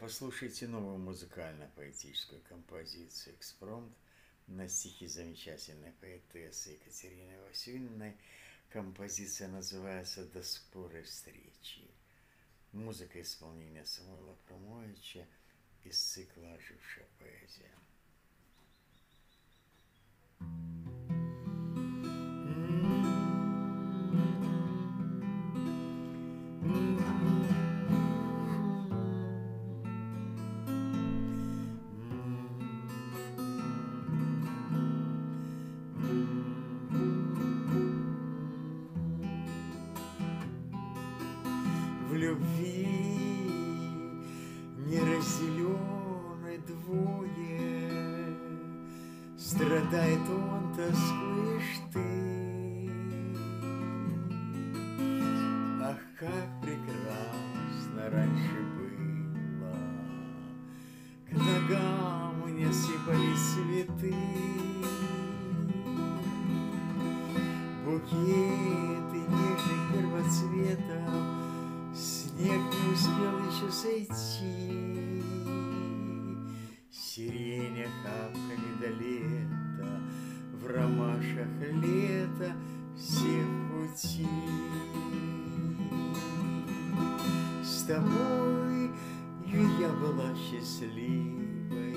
Послушайте новую музыкально-поэтическую композицию «Экспромт» на стихи замечательной поэтессы Екатерины Васильевны. Композиция называется «До скорой встречи». Музыка исполнения Самуила Промовича из цикла «Ожившая поэзия». В любви. Неразделенной двое. Страдает он, тоскуешь ты. Ах, как прекрасно раньше было К ногам мне сыпались цветы. Букеты нежных первоцветов Снег не успел еще сойти. Сирень охапками до лета В ромашах лето всех пути. С тобой я была счастливой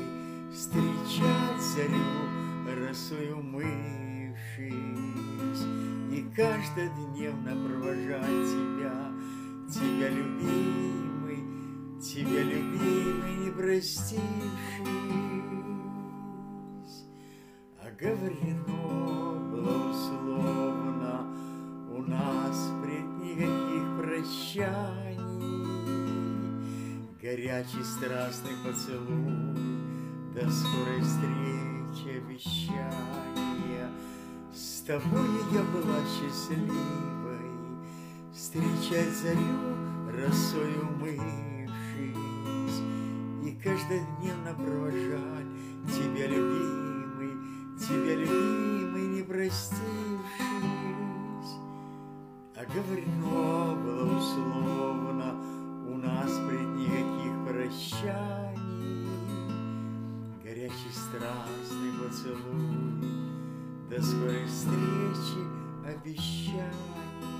Встречать зарю росой умывшись И каждодневно провожать Тебя, простившись Оговорено было условно У нас пред никаких прощаний. Горячий страстный поцелуй До скорой встречи обещания. С тобой я была счастливой Встречать зарю росой умывшись И каждодневно провожать. Тебя, любимый, тебя, любимый, не простившись. Оговорено было условно У нас пред никаких прощаний. Горячий страстный поцелуй До скорой встречи обещания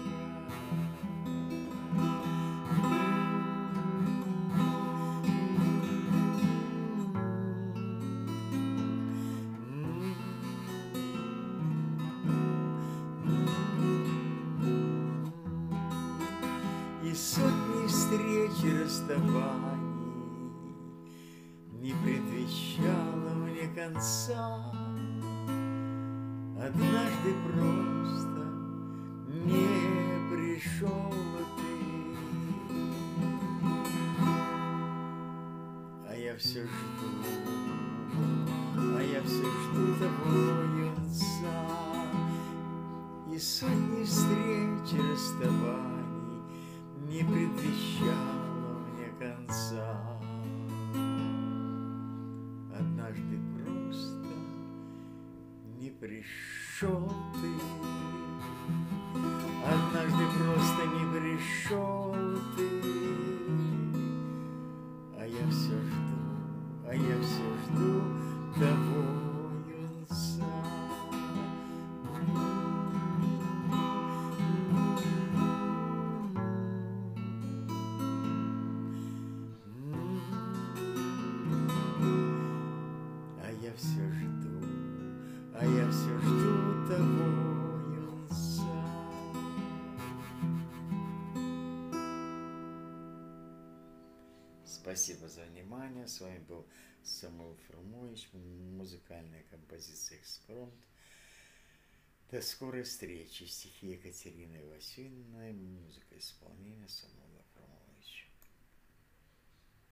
сотни встреч и расставаний Не предвещало мне конца. Однажды просто не пришел ты. А я все жду, а я все жду того юнца И сотни встреч расставаний не предвещало мне конца. Однажды просто не пришел ты, Спасибо за внимание. С вами был Самуил Фрумович, музыкальная композиция «Экспромт». До скорой встречи. Стихи Екатерины Васильевны, музыка исполнения Самуила.